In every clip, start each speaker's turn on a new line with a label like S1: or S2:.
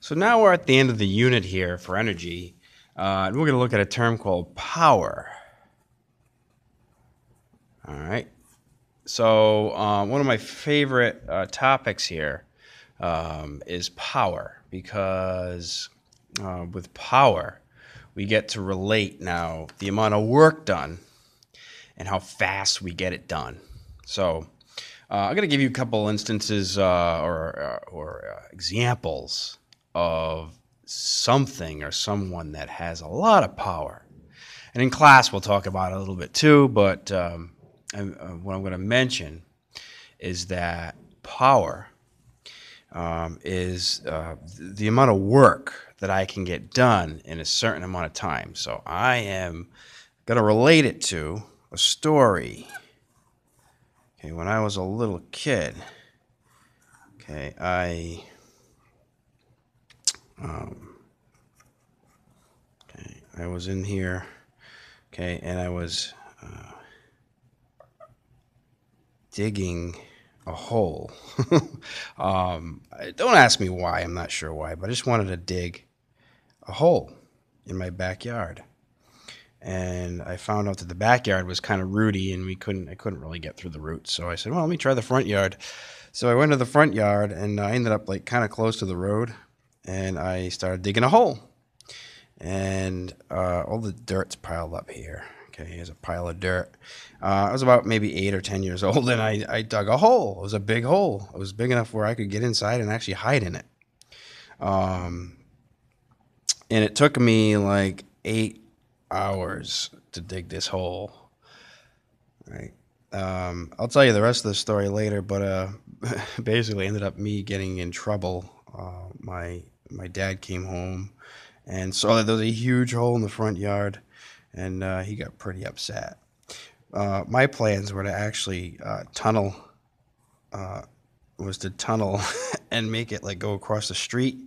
S1: So now we're at the end of the unit here for energy, uh, and we're going to look at a term called power. All right. So uh, one of my favorite uh, topics here um, is power because uh, with power, we get to relate now the amount of work done and how fast we get it done. So I'm going to give you a couple instances uh, or, uh, or examples of something or someone that has a lot of power. And in class, we'll talk about it a little bit too, but um, I, uh, what I'm going to mention is that power um, is uh, the amount of work that I can get done in a certain amount of time. So I am going to relate it to a story. Okay, when I was a little kid, okay, I um, okay, I was in here, okay, and I was uh, digging a hole. um, don't ask me why. I'm not sure why, but I just wanted to dig a hole in my backyard. And I found out that the backyard was kind of rooty, and we couldn't. I couldn't really get through the roots. So I said, "Well, let me try the front yard." So I went to the front yard, and I ended up like kind of close to the road and I started digging a hole. And uh, all the dirt's piled up here. Okay, here's a pile of dirt. Uh, I was about maybe eight or ten years old, and I, I dug a hole. It was a big hole. It was big enough where I could get inside and actually hide in it. Um, and it took me like eight hours to dig this hole. Right. Um, I'll tell you the rest of the story later, but uh, basically ended up me getting in trouble. Uh, my my dad came home and saw that there was a huge hole in the front yard, and uh, he got pretty upset. Uh, my plans were to actually uh, tunnel, uh, was to tunnel and make it like go across the street,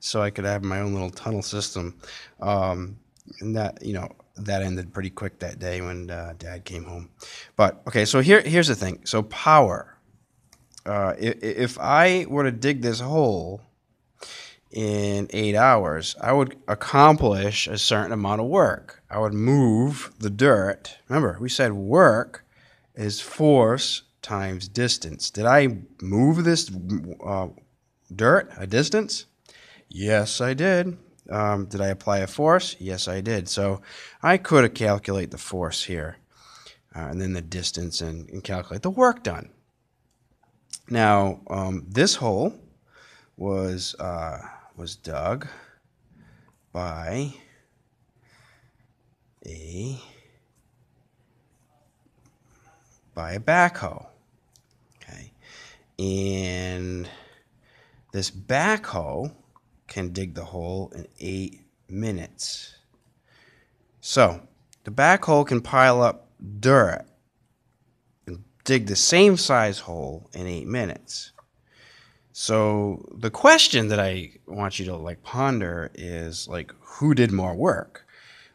S1: so I could have my own little tunnel system. Um, and that you know that ended pretty quick that day when uh, Dad came home. But okay, so here here's the thing. So power. Uh, if, if I were to dig this hole in eight hours, I would accomplish a certain amount of work. I would move the dirt. Remember, we said work is force times distance. Did I move this uh, dirt a distance? Yes, I did. Um, did I apply a force? Yes, I did. So I could calculate the force here uh, and then the distance and, and, calculate the work done. Now, um, this hole was uh, was dug by a by a backhoe. Okay. And this backhoe can dig the hole in eight minutes. So the backhoe can pile up dirt and dig the same size hole in eight minutes. So the question that I want you to like ponder is like who did more work?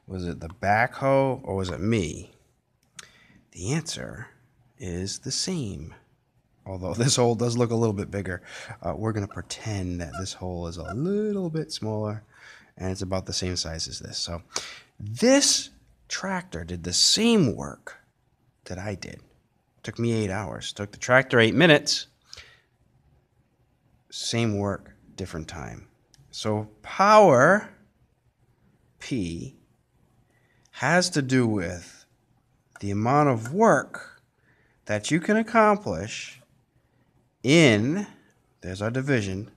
S1: Was it the backhoe or was it me? The answer is the same. Although this hole does look a little bit bigger, uh, we're going to pretend that this hole is a little bit smaller and it's about the same size as this. So this tractor did the same work that I did. It took me eight hours. It took the tractor eight minutes same work, different time. So power, P, has to do with the amount of work that you can accomplish in, there's our division,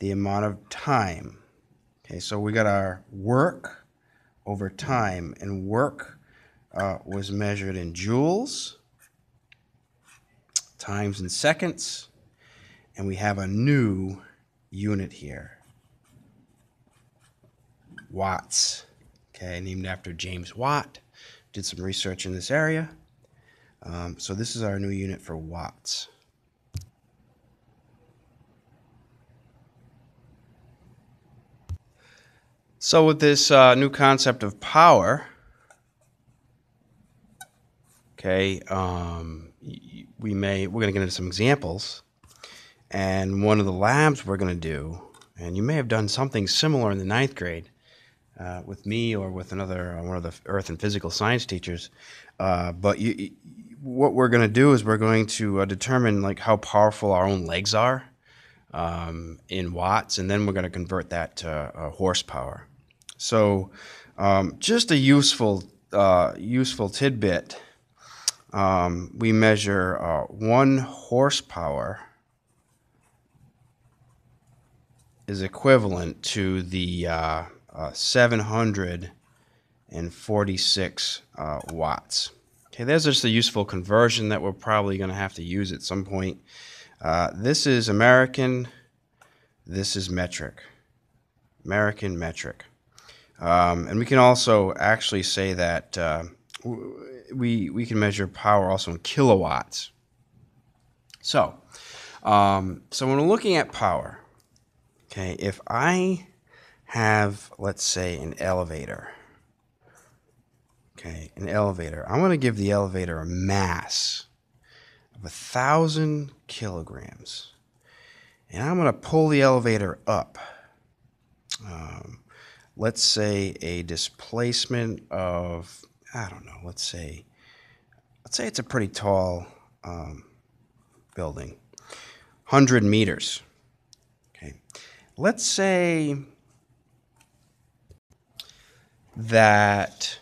S1: the amount of time. Okay, so we got our work over time, and work uh, was measured in joules, times in seconds, and we have a new unit here. Watts, okay, named after James Watt. Did some research in this area. Um, so this is our new unit for watts. So with this uh, new concept of power, okay, um, we may, we're going to get into some examples. And one of the labs we're going to do And you may have done something similar in the ninth grade uh, with me or with another uh, one of the earth and physical science teachers. Uh, but you, you- what we're going to do is we're going to uh, determine like how powerful our own legs are um, in watts, and then we're going to convert that to uh, horsepower. So, um, just a useful uh, useful tidbit. Um, we measure one horsepower is equivalent to the uh, uh, 746 uh, watts. Okay, there's just a useful conversion that we're probably going to have to use at some point. Uh, this is American. This is metric. American metric. Um, and we can also actually say that uh, we, we can measure power also in kilowatts. So, um, so when we're looking at power, okay, if I have, let's say, an elevator, okay, an elevator, I want to give the elevator a mass of a thousand kilograms, and I'm going to pull the elevator up. Um, let's say a displacement of I don't know. Let's say let's say it's a pretty tall um, building, hundred meters. Okay, let's say that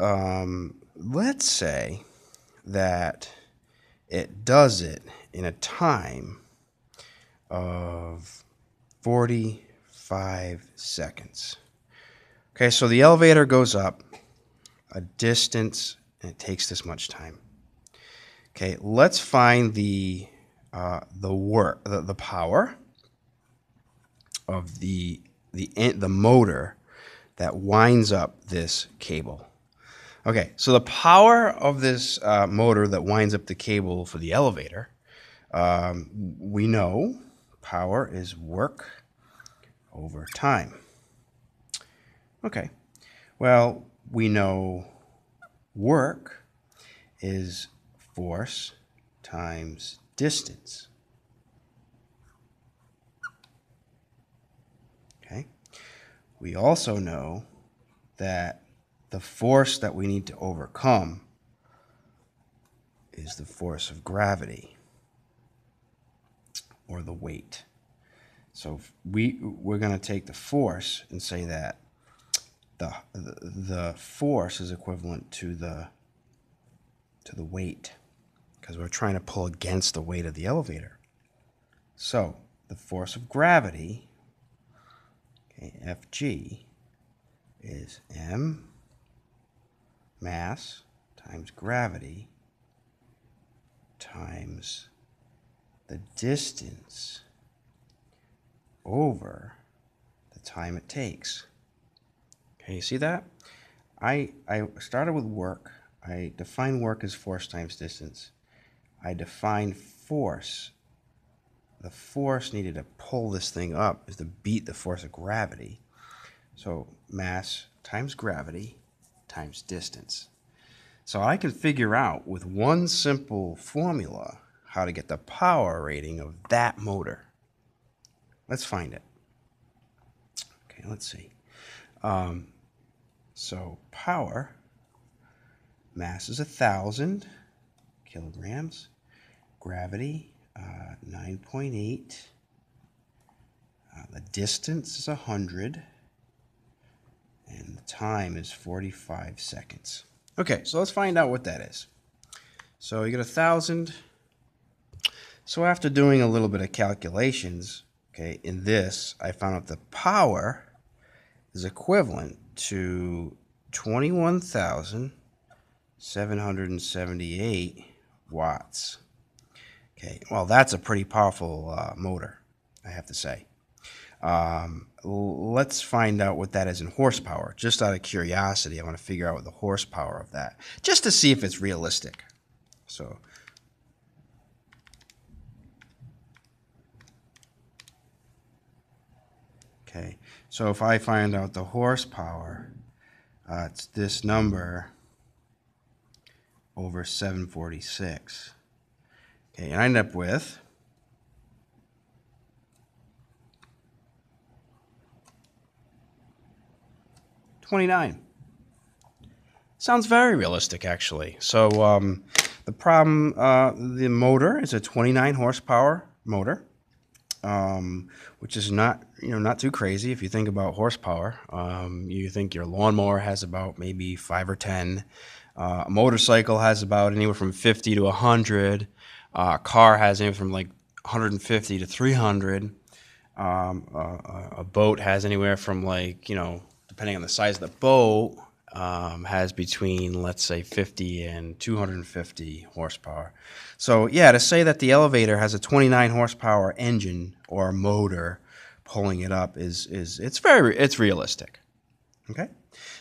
S1: um, let's say that it does it in a time of 45 seconds. Okay, so the elevator goes up a distance and it takes this much time. Okay, let's find the uh, the work the, the power of the the the motor that winds up this cable. Okay, so the power of this uh, motor that winds up the cable for the elevator, um, we know power is work over time. Okay, well, we know work is force times distance. Okay, we also know that the force that we need to overcome is the force of gravity or the weight. So we we're going to take the force and say that the, the force is equivalent to the to the weight because we're trying to pull against the weight of the elevator. So the force of gravity, Fg, is m mass times gravity times the distance over the time it takes. Okay, you see that? I, I started with work. I define work as force times distance. I define force. The force needed to pull this thing up is to beat the force of gravity. So mass times gravity times distance. So I can figure out with one simple formula how to get the power rating of that motor. Let's find it. Okay, let's see. Um, so power, mass is a thousand kilograms, gravity uh, 9.8, uh, the distance is 100, and the time is 45 seconds. Okay, so let's find out what that is. So you get a thousand. So after doing a little bit of calculations, okay, in this, I found out the power is equivalent to 21,778 watts. Okay, well, that's a pretty powerful uh, motor, I have to say. Um, let's find out what that is in horsepower. Just out of curiosity, I want to figure out what the horsepower of that, just to see if it's realistic. So, okay, so if I find out the horsepower, uh, it's this number over 746. Okay, and I end up with twenty-nine. Sounds very realistic, actually. So um, the problem, uh, the motor is a 29 horsepower motor, um, which is not you know not too crazy if you think about horsepower. Um, you think your lawnmower has about maybe five or ten. Uh, a motorcycle has about anywhere from 50 to 100. Uh, a car has anywhere from like 150 to 300. Um, a boat has anywhere from like, you know, depending on the size of the boat, um, has between, let's say, 50 and 250 horsepower. So, yeah, to say that the elevator has a 29 horsepower engine or motor pulling it up is, is it's very, it's realistic. Okay?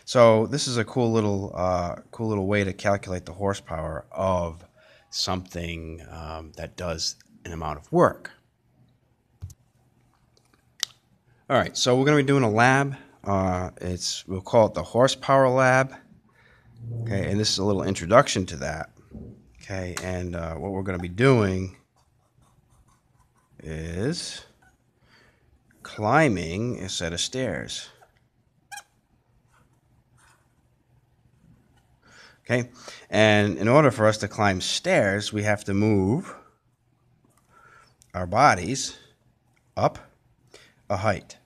S1: So, this is a cool little, uh, cool little way to calculate the horsepower of something um, that does an amount of work. All right, so we're going to be doing a lab. Uh, it's we'll call it the horsepower lab. Okay, and this is a little introduction to that. Okay, and uh, what we're going to be doing is climbing a set of stairs. Okay, and in order for us to climb stairs, we have to move our bodies up a height.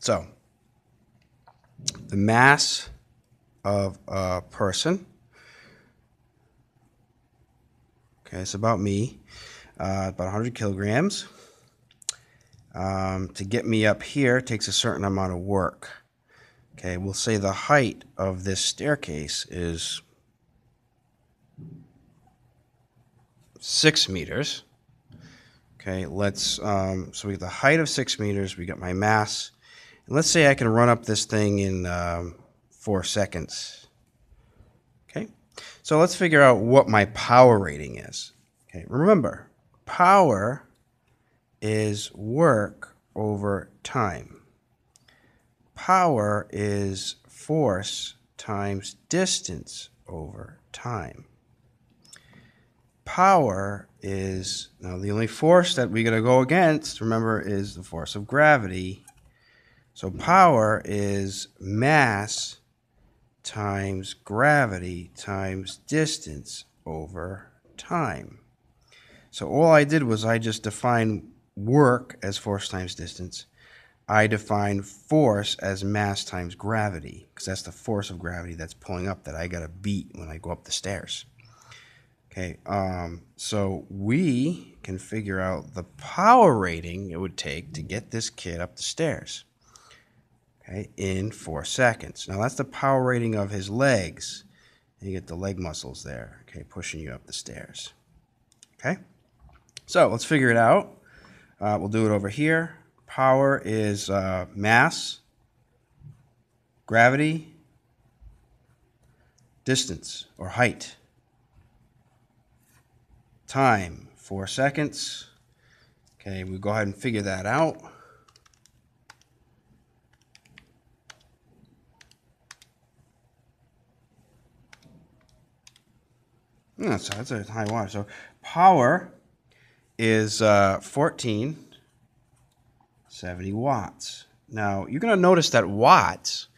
S1: So, the mass of a person, okay, it's about me, uh, about 100 kilograms. Um, to get me up here takes a certain amount of work. Okay, we'll say the height of this staircase is six meters. Okay, let's, um, so we get the height of six meters, we got my mass. And let's say I can run up this thing in um, four seconds. Okay, so let's figure out what my power rating is. Okay, remember, power is work over time. Power is force times distance over time power is now the only force that we're going to go against, remember, is the force of gravity. So power is mass times gravity times distance over time. So all I did was I just defined work as force times distance. I define force as mass times gravity because that's the force of gravity that's pulling up that I got to beat when I go up the stairs. Okay, um, so we can figure out the power rating it would take to get this kid up the stairs. Okay, in four seconds. Now that's the power rating of his legs. You get the leg muscles there, okay, pushing you up the stairs. Okay, so let's figure it out. Uh, we'll do it over here. Power is uh, mass, gravity, distance or height time, four seconds. Okay, we go ahead and figure that out. Yeah, so that's a high watt. So power is uh, 1470 watts. Now, you're going to notice that watts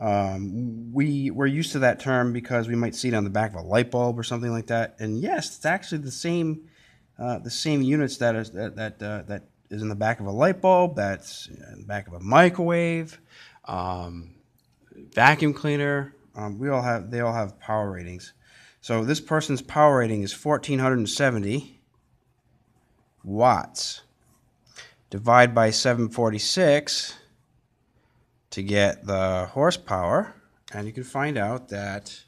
S1: um, we we're used to that term because we might see it on the back of a light bulb or something like that. And yes, it's actually the same uh, the same units that is that that uh, that is in the back of a light bulb. That's in the back of a microwave, um, vacuum cleaner. Um, we all have they all have power ratings. So this person's power rating is 1470 watts. Divide by 746 to get the horsepower and you can find out that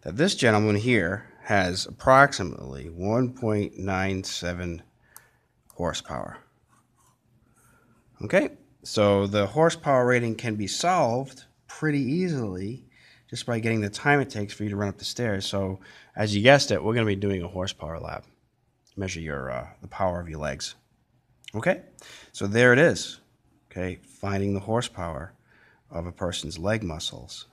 S1: that this gentleman here has approximately 1.97 horsepower. Okay, so the horsepower rating can be solved pretty easily just by getting the time it takes for you to run up the stairs. So as you guessed it, we're going to be doing a horsepower lab. Measure your uh, the power of your legs. Okay, so there it is. Okay, finding the horsepower of a person's leg muscles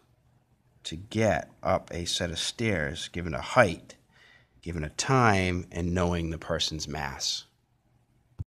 S1: to get up a set of stairs given a height given a time, and knowing the person's mass.